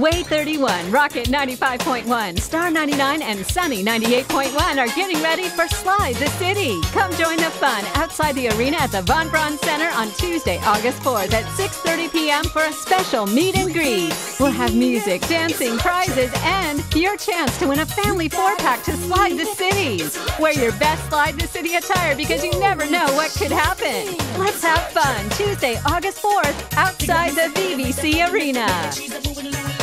WAAY 31, Rocket 95.1, Star 99, and Sunny 98.1 are getting ready for Slide the City. Come join the fun outside the arena at the Von Braun Center on Tuesday, August 4th at 6.30 p.m. for a special meet and greet. We'll have music, dancing, prizes, and your chance to win a family four-pack to Slide the City. Wear your best Slide the City attire because you never know what could happen. Let's have fun Tuesday, August 4th outside the VBC Arena.